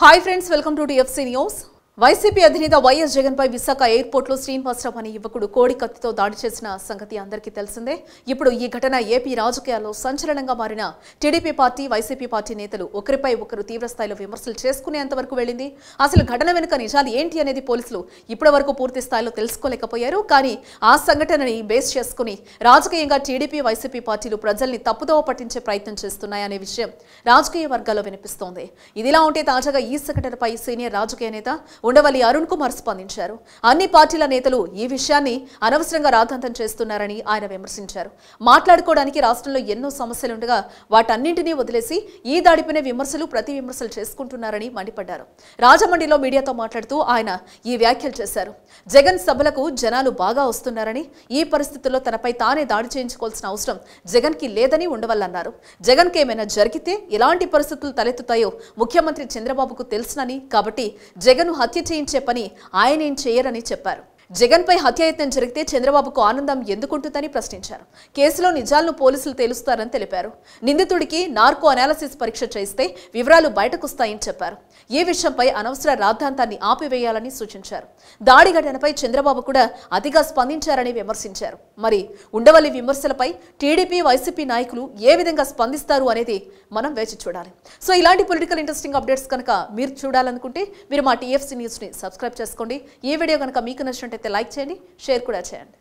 hi friends welcome to TFC news YCP అధినేత వైఎస్ జగన్పై విశాఖ ఎయిర్పోర్ట్లో శ్రీనివాసరావు అనే యువకుడు కోడి కత్తితో దాడి చేసిన సంగతి అందరికీ తెలిసిందే. ఇప్పుడు ఈ ఘటన ఏపీ రాజకీయాల్లో సంచలనంగా మారిన టీడీపీ పార్టీ వైసీపీ పార్టీ నేతలు ఒకరిపై ఒకరు తీవ్రస్థాయిలో విమర్శలు చేసుకునేంత వరకు వెళ్ళింది. అసలు ఘటన వెనుక నిజాలు ఏంటి అనేది పోలీసులు ఇప్పటి వరకు పూర్తి స్థాయిలో తెలుసుకోలేకపోయారు. కానీ ఆ సంఘటనని బేస్ చేసుకుని రాజకీయంగా టీడీపీ వైసీపీ పార్టీలు ప్రజల్ని తప్పుదోవ పట్టించే ప్రయత్నం చేస్తున్నాయనే విషయం రాజకీయ వర్గాల్లో వినిపిస్తోంది. ఇదిలా ఉంటే తాజాగా ఈ సంఘటనపై సీనియర్ రాజకీయ నేత ఉండవల్లి అరుణ్ కుమార్ స్పందించారు. అన్ని పార్టీల నేతలు ఈ విషయాన్ని అనవసరంగా రాద్ధాంతం చేస్తున్నారని ఆయన విమర్శించారు. మాట్లాడుకోవడానికి రాష్ట్రంలో ఎన్నో సమస్యలుండగా వాటన్నింటినీ వదిలేసి ఈ దాడిపైనే విమర్శలు ప్రతి విమర్శలు చేసుకుంటున్నారని మండిపడ్డారు. రాజమండ్రిలో మీడియాతో మాట్లాడుతూ ఆయన ఈ వ్యాఖ్యలు చేశారు. జగన్ సభలకు జనాలు బాగా వస్తున్నారని ఈ పరిస్థితుల్లో తనపై తానే దాడి చేయించుకోవాల్సిన అవసరం జగన్కి లేదని ఉండవల్లన్నారు. జగన్కి ఏమైనా జరిగితే ఎలాంటి పరిస్థితులు తలెత్తుతాయో ముఖ్యమంత్రి చంద్రబాబుకు తెలుసునని కాబట్టి జగన్ హత్య చేయించే పని ఆయన ఏం చేయరని చెప్పారు. జగన్పై హత్యాయత్నం జరిగితే చంద్రబాబుకు ఆనందం ఎందుకుంటుందని ప్రశ్నించారు. కేసులో నిజాలను పోలీసులు తేలుస్తారని తెలిపారు. నిందితుడికి నార్కో అనాలసిస్ పరీక్ష చేస్తే వివరాలు బయటకొస్తాయని చెప్పారు. ఈ విషయంపై అనవసర రాద్ధాంతాన్ని ఆపివేయాలని సూచించారు. దాడి ఘటనపై చంద్రబాబు కూడా అతిగా స్పందించారని విమర్శించారు. మరి ఉండవల్లి విమర్శలపై టీడీపీ వైసీపీ నాయకులు ఏ విధంగా స్పందిస్తారు అనేది మనం వేచి చూడాలి. సో ఇలాంటి పొలిటికల్ ఇంట్రెస్టింగ్ అప్డేట్స్ కనుక మీరు చూడాలనుకుంటే మీరు మా టీఎఫ్సీ న్యూస్ని సబ్స్క్రైబ్ చేసుకోండి. ఈ వీడియో కనుక మీకు నచ్చినట్టయితే లైక్ చేయండి షేర్ కూడా చేయండి